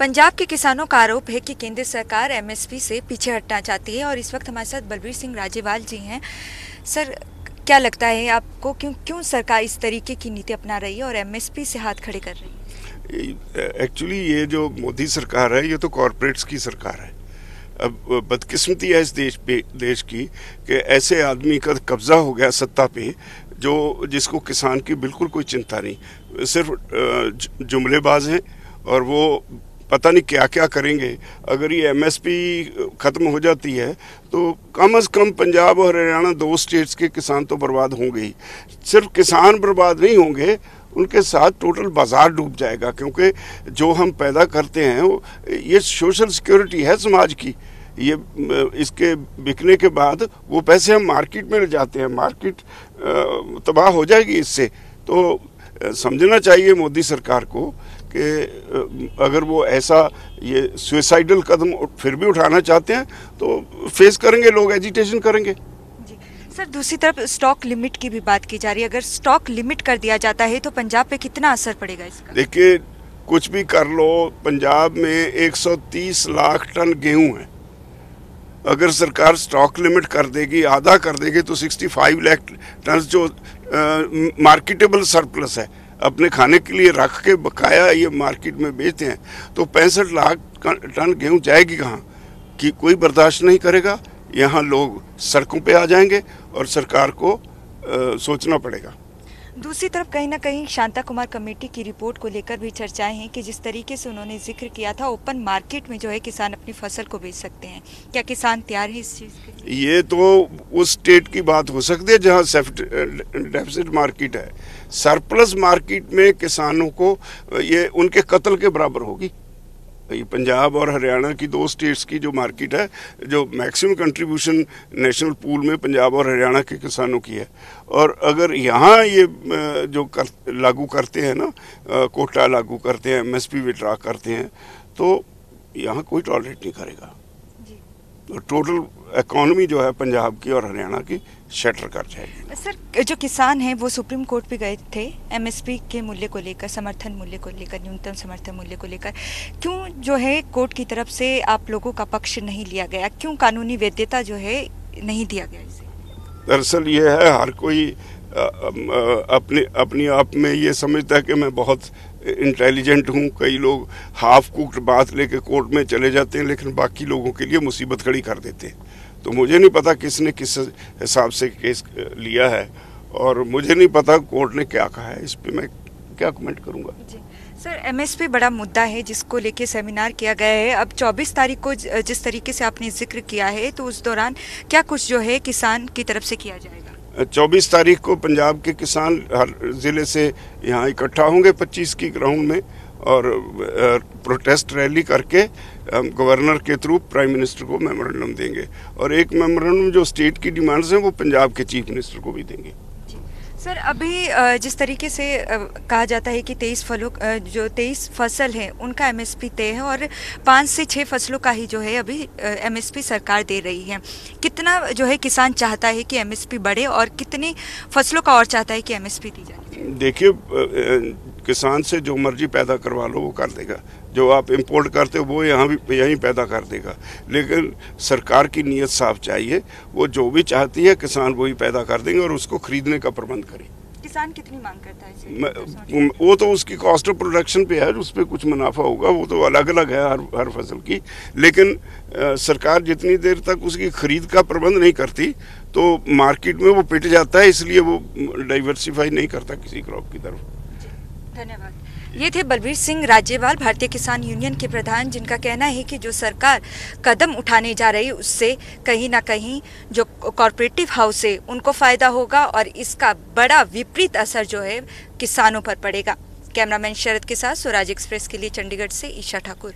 पंजाब के किसानों का आरोप है कि केंद्र सरकार एमएसपी से पीछे हटना चाहती है और इस वक्त हमारे साथ बलबीर सिंह राजेवाल जी हैं। सर, क्या लगता है आपको क्यों क्यों सरकार इस तरीके की नीति अपना रही है और एमएसपी से हाथ खड़े कर रही है? एक्चुअली ये जो मोदी सरकार है, ये तो कॉरपोरेट्स की सरकार है। अब, बदकिस्मती है इस देश पे देश की कि ऐसे आदमी का कब्जा हो गया सत्ता पे, जो, जिसको किसान की बिल्कुल कोई चिंता नहीं। सिर्फ़ जुमलेबाज हैं और वो पता नहीं क्या क्या करेंगे। अगर ये एमएसपी ख़त्म हो जाती है तो कम अज़ कम पंजाब और हरियाणा दो स्टेट्स के किसान तो बर्बाद होंगे ही। सिर्फ़ किसान बर्बाद नहीं होंगे, उनके साथ टोटल बाज़ार डूब जाएगा, क्योंकि जो हम पैदा करते हैं ये सोशल सिक्योरिटी है समाज की। ये इसके बिकने के बाद वो पैसे हम मार्केट में ले जाते हैं। मार्केट तबाह हो जाएगी इससे। तो समझना चाहिए मोदी सरकार को कि अगर वो ऐसा ये सुसाइडल कदम फिर भी उठाना चाहते हैं तो फेस करेंगे लोग एजिटेशन करेंगे। सर दूसरी तरफ़ स्टॉक लिमिट की भी बात की जा रही है। अगर स्टॉक लिमिट कर दिया जाता है तो पंजाब पे कितना असर पड़ेगा इसका? देखिए कुछ भी कर लो पंजाब में 130 लाख टन गेहूँ है। अगर सरकार स्टॉक लिमिट कर देगी आधा कर देगी तो 65 लाख टन जो मार्केटेबल सरप्लस है। अपने खाने के लिए रख के बकाया ये मार्केट में बेचते हैं तो पैंसठ लाख टन गेहूँ जाएगी कहाँ? कि कोई बर्दाश्त नहीं करेगा यहाँ लोग सड़कों पे आ जाएँगे और सरकार को आ, सोचना पड़ेगा। दूसरी तरफ़ कहीं ना कहीं शांता कुमार कमेटी की रिपोर्ट को लेकर भी चर्चाएँ हैं कि जिस तरीके से उन्होंने ज़िक्र किया था, ओपन मार्केट में जो है किसान अपनी फ़सल को बेच सकते हैं। क्या किसान तैयार है इस चीज़ के ये तो उस स्टेट की बात हो सकती है जहाँ डेफिसिट मार्केट है। सरप्लस मार्केट में किसानों को ये उनके कत्ल के बराबर होगी। पंजाब और हरियाणा की दो स्टेट्स की जो मार्केट है जो मैक्सिमम कंट्रीब्यूशन नेशनल पूल में पंजाब और हरियाणा के किसानों की है। और अगर यहाँ ये जो कर, लागू करते हैं ना कोटा लागू करते हैं एमएसपी विड्रा करते हैं तो यहाँ कोई टॉलरेट नहीं करेगा। टोटल इकोनॉमी जो है पंजाब की और हरियाणा की शटर कर जाएगी। सर जो किसान हैं वो सुप्रीम कोर्ट पे गए थे एमएसपी के मूल्य को लेकर समर्थन मूल्य को लेकर न्यूनतम समर्थन मूल्य को लेकर क्यों जो है कोर्ट की तरफ़ से आप लोगों का पक्ष नहीं लिया गया? क्यों कानूनी वैधता जो है नहीं दिया गया इसे? दरअसल ये है हर कोई अपने अपने आप में ये समझता है कि मैं बहुत इंटेलिजेंट हूँ। कई लोग हाफ़ कुकड बात लेके कोर्ट में चले जाते हैं, लेकिन बाकी लोगों के लिए मुसीबत खड़ी कर देते हैं। तो मुझे नहीं पता किसने किस हिसाब से केस लिया है, और मुझे नहीं पता कोर्ट ने क्या कहा है। इस पर मैं क्या कमेंट करूँगा? सर एमएसपी बड़ा मुद्दा है जिसको लेके सेमिनार किया गया है। अब 24 तारीख को जिस तरीके से आपने ज़िक्र किया है तो उस दौरान क्या कुछ जो है किसान की तरफ़ से किया जाएगा? चौबीस तारीख को पंजाब के किसान हर ज़िले से यहाँ इकट्ठा होंगे 25 की ग्राउंड में और प्रोटेस्ट रैली करके गवर्नर के थ्रू प्राइम मिनिस्टर को मेमोरेंडम देंगे। और एक मेमोरेंडम जो स्टेट की डिमांड्स हैं, वो पंजाब के चीफ मिनिस्टर को भी देंगे। सर, अभी जिस तरीके से कहा जाता है कि तेईस फलों जो तेईस फ़सल है, उनका एमएसपी तय है और पाँच से छः फ़सलों का ही जो है अभी एमएसपी सरकार दे रही है। कितना जो है किसान चाहता है कि एमएसपी बढ़े और कितनी फ़सलों का और चाहता है कि एमएसपी दी जाए? देखिए किसान से जो मर्ज़ी पैदा करवा लो वो कर देगा। जो आप इंपोर्ट करते हो वो यहाँ भी यहीं पैदा कर देगा। लेकिन सरकार की नीयत साफ़ चाहिए वो जो भी चाहती है किसान वही पैदा कर देंगे और उसको खरीदने का प्रबंध करें। किसान कितनी मांग करता है वो तो उसकी कॉस्ट ऑफ़ प्रोडक्शन पे है उस पर कुछ मुनाफा होगा वो तो अलग अलग है हर हर फ़सल की। लेकिन आ, सरकार जितनी देर तक उसकी खरीद का प्रबंध नहीं करती तो मार्केट में वो पिट जाता है इसलिए वो डाइवर्सिफाई नहीं करता किसी क्रॉप की तरफ़। धन्यवाद। ये थे बलबीर सिंह राज्यवाल भारतीय किसान यूनियन के प्रधान, जिनका कहना है कि जो सरकार कदम उठाने जा रही उससे कहीं ना कहीं जो कॉरपोरेटिव हाउस है, उनको फ़ायदा होगा और इसका बड़ा विपरीत असर जो है, किसानों पर पड़ेगा। कैमरामैन शरद के साथ, स्वराज एक्सप्रेस के लिए चंडीगढ़ से ईशा ठाकुर।